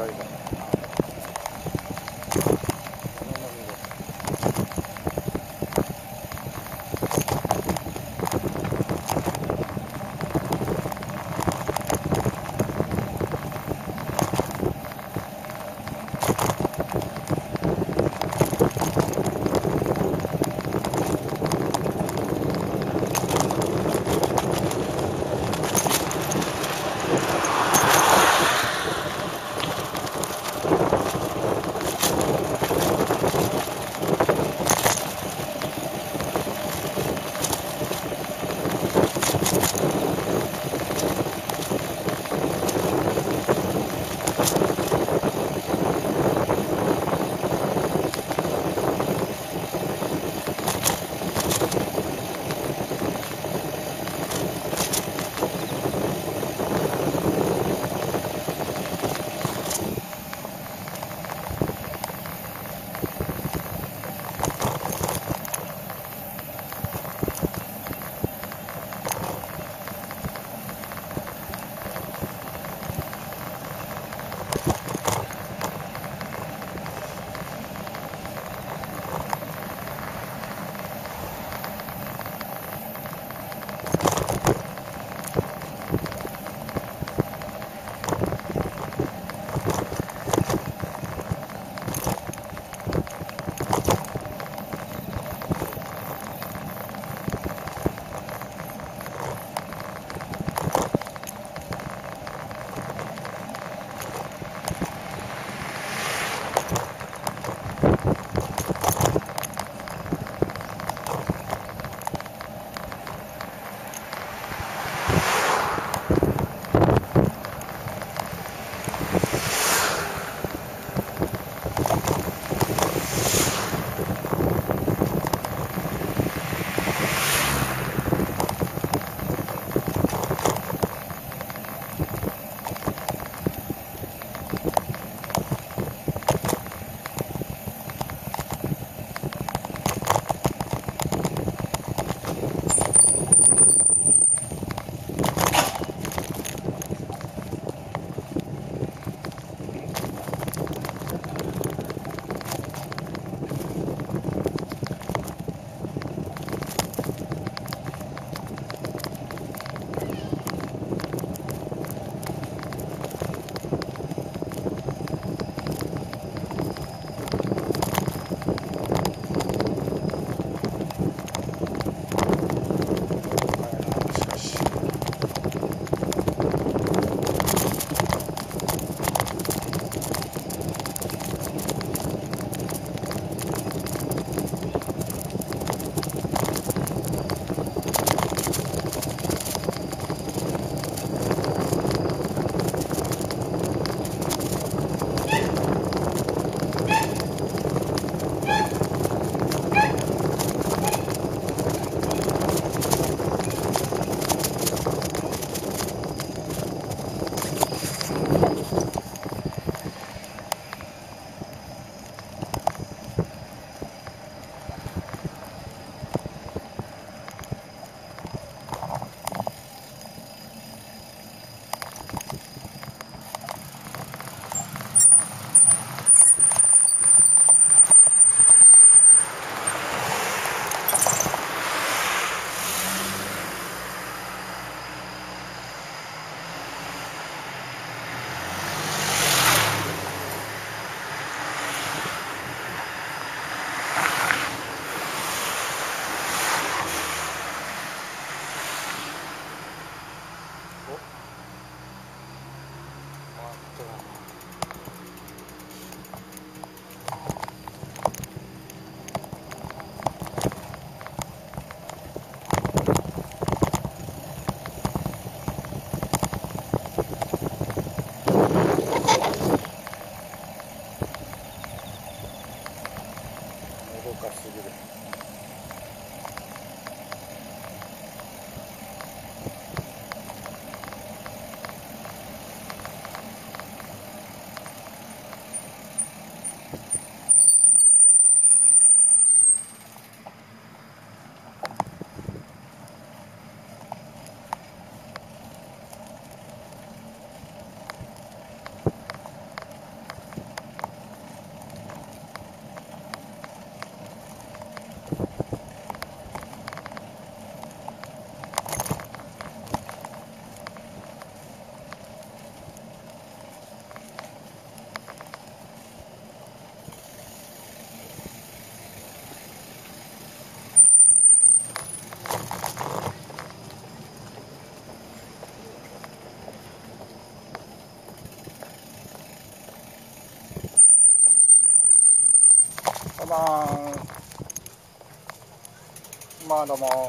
very much. まあどうも。